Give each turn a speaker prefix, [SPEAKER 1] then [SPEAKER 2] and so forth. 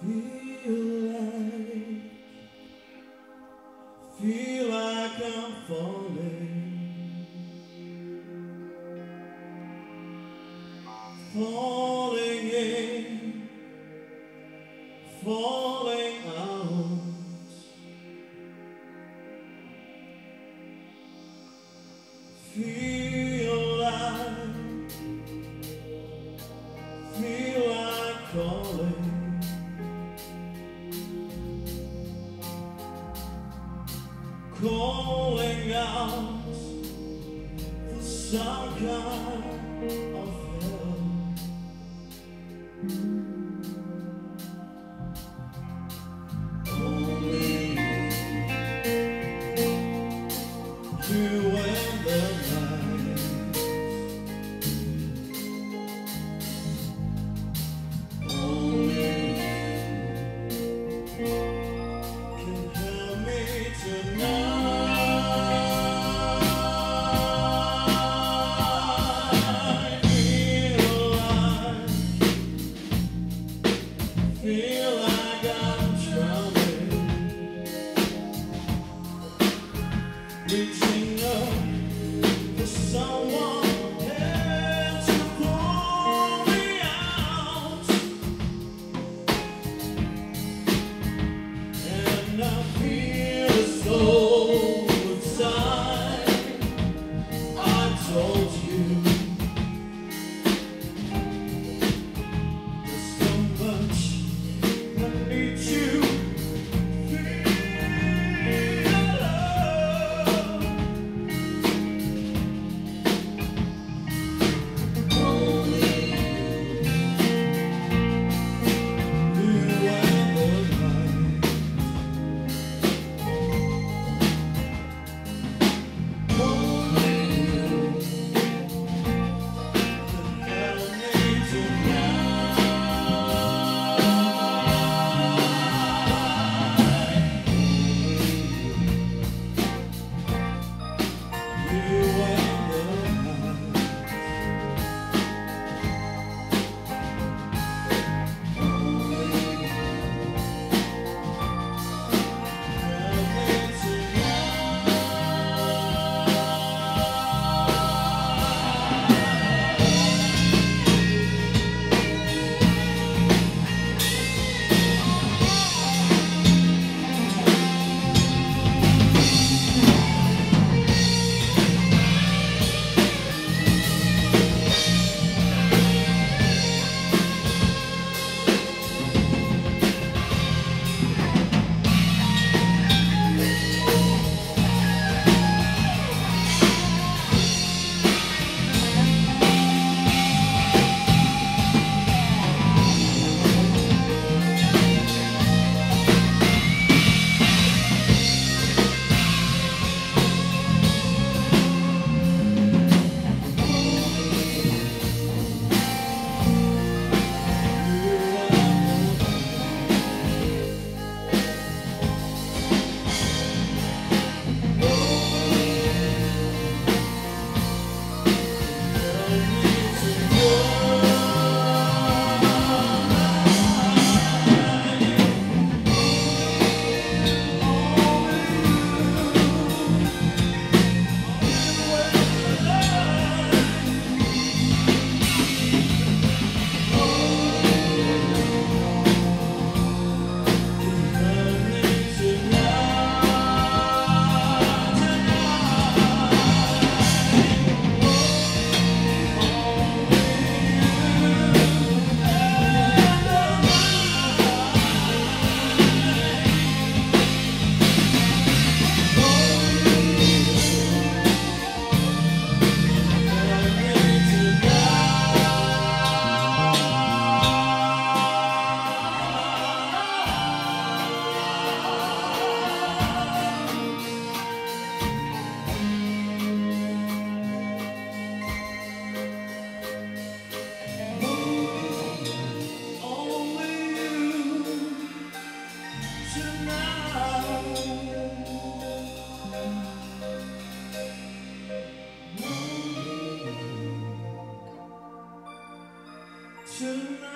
[SPEAKER 1] Feel like, feel like I'm falling, falling in, falling out. Feel calling out for some kind of To.